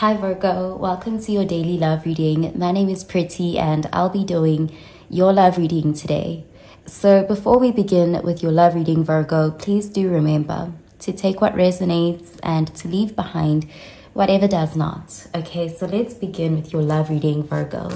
Hi Virgo, welcome to your daily love reading. My name is Pretty and I'll be doing your love reading today. So before we begin with your love reading Virgo, please do remember to take what resonates and to leave behind whatever does not. Okay, so let's begin with your love reading Virgo.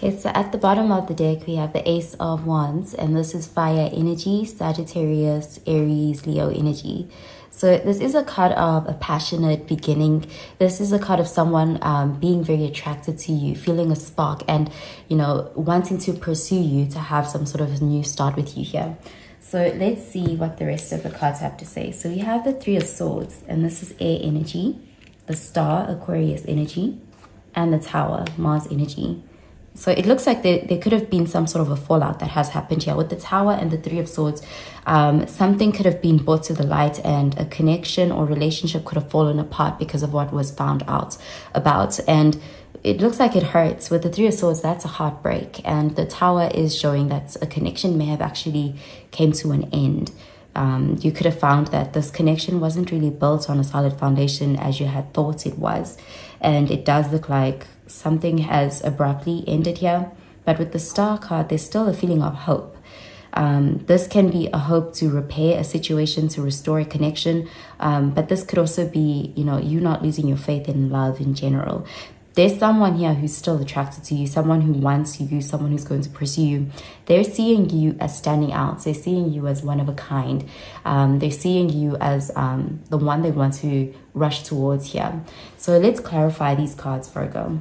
Okay, so at the bottom of the deck, we have the Ace of Wands, and this is fire energy, Sagittarius, Aries, Leo energy. So this is a card of a passionate beginning. This is a card of someone um, being very attracted to you, feeling a spark, and, you know, wanting to pursue you to have some sort of new start with you here. So let's see what the rest of the cards have to say. So we have the Three of Swords, and this is air energy, the Star, Aquarius energy, and the Tower, Mars energy. So it looks like there, there could have been some sort of a fallout that has happened here. With the Tower and the Three of Swords, um, something could have been brought to the light and a connection or relationship could have fallen apart because of what was found out about. And it looks like it hurts. With the Three of Swords, that's a heartbreak. And the Tower is showing that a connection may have actually came to an end. Um, you could have found that this connection wasn't really built on a solid foundation as you had thought it was. And it does look like something has abruptly ended here. But with the star card, there's still a feeling of hope. Um, this can be a hope to repair a situation, to restore a connection. Um, but this could also be, you know, you not losing your faith in love in general. There's someone here who's still attracted to you, someone who wants you, someone who's going to pursue you. They're seeing you as standing out. They're seeing you as one of a kind. Um, they're seeing you as um, the one they want to rush towards here. So let's clarify these cards, Virgo.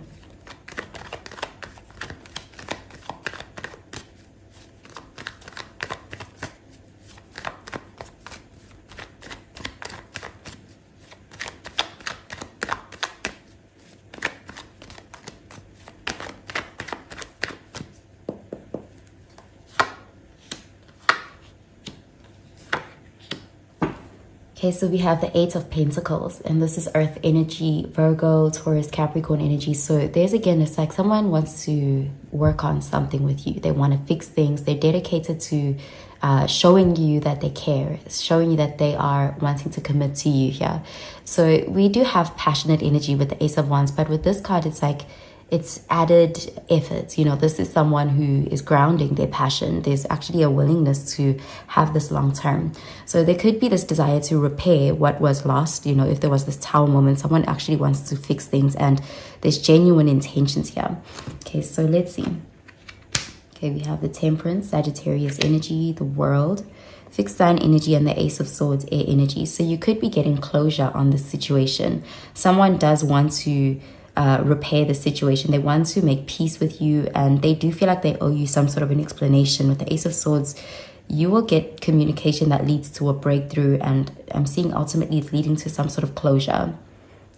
Okay, so we have the Eight of Pentacles, and this is Earth energy, Virgo, Taurus, Capricorn energy. So there's again, it's like someone wants to work on something with you. They want to fix things. They're dedicated to uh, showing you that they care, showing you that they are wanting to commit to you here. So we do have passionate energy with the Ace of Wands, but with this card, it's like it's added effort. You know, this is someone who is grounding their passion. There's actually a willingness to have this long term. So there could be this desire to repair what was lost. You know, if there was this tower moment, someone actually wants to fix things and there's genuine intentions here. Okay, so let's see. Okay, we have the Temperance, Sagittarius energy, the World, fixed sign energy and the ace of swords air energy so you could be getting closure on this situation someone does want to uh, repair the situation. They want to make peace with you and they do feel like they owe you some sort of an explanation. With the Ace of Swords, you will get communication that leads to a breakthrough and I'm seeing ultimately it's leading to some sort of closure.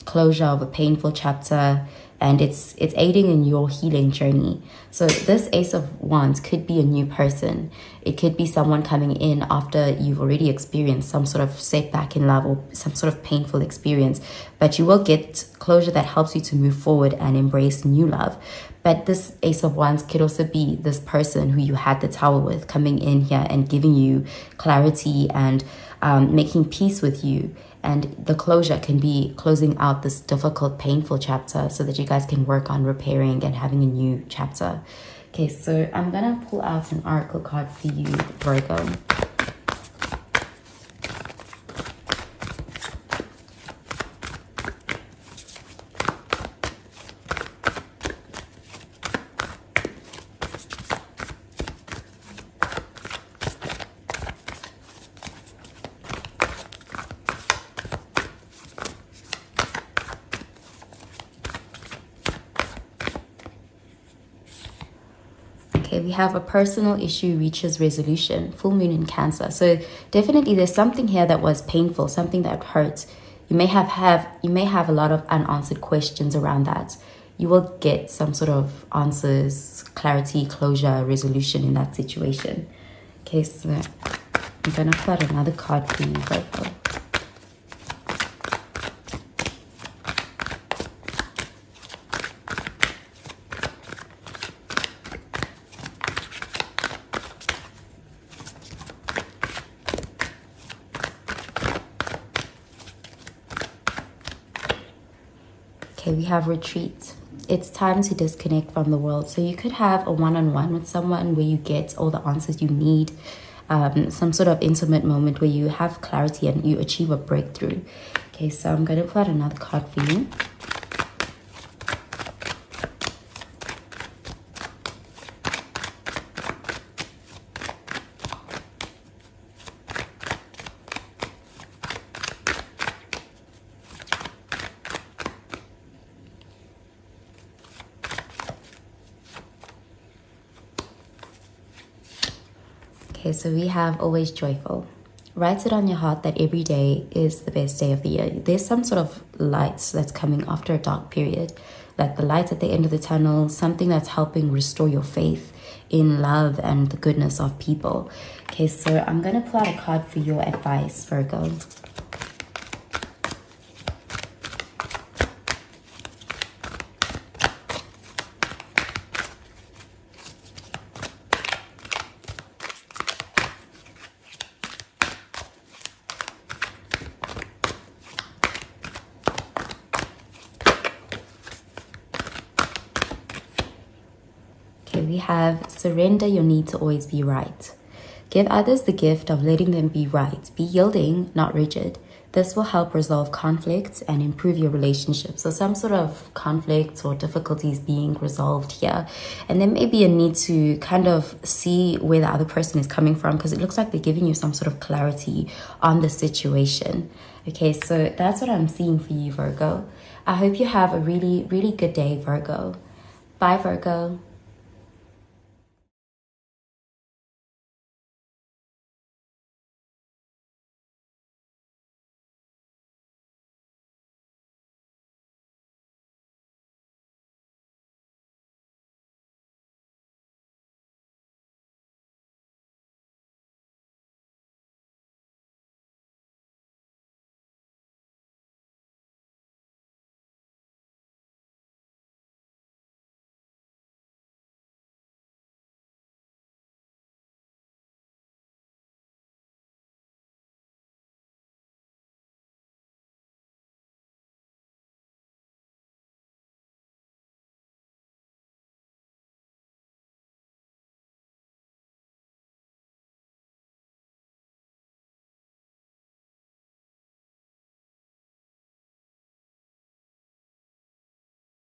Closure of a painful chapter, and it's it's aiding in your healing journey. So this ace of wands could be a new person. It could be someone coming in after you've already experienced some sort of setback in love or some sort of painful experience, but you will get closure that helps you to move forward and embrace new love. But this ace of wands could also be this person who you had the tower with coming in here and giving you clarity and um, making peace with you and the closure can be closing out this difficult painful chapter so that you guys can work on repairing and having a new chapter. Okay so i'm gonna pull out an oracle card for you virgo have a personal issue reaches resolution, full moon in Cancer. So definitely there's something here that was painful, something that hurt. You may have, have you may have a lot of unanswered questions around that. You will get some sort of answers, clarity, closure, resolution in that situation. Okay, so I'm gonna put another card for you. Okay, we have retreat. It's time to disconnect from the world. So you could have a one-on-one with someone where you get all the answers you need, um, some sort of intimate moment where you have clarity and you achieve a breakthrough. Okay, so I'm going to put another card for you. Okay, so we have always joyful. Write it on your heart that every day is the best day of the year. There's some sort of light that's coming after a dark period, like the light at the end of the tunnel, something that's helping restore your faith in love and the goodness of people. Okay, so I'm going to pull out a card for your advice, Virgo. We have surrender your need to always be right. Give others the gift of letting them be right. Be yielding, not rigid. This will help resolve conflicts and improve your relationship. So some sort of conflicts or difficulties being resolved here. And there may be a need to kind of see where the other person is coming from because it looks like they're giving you some sort of clarity on the situation. Okay, so that's what I'm seeing for you, Virgo. I hope you have a really, really good day, Virgo. Bye, Virgo.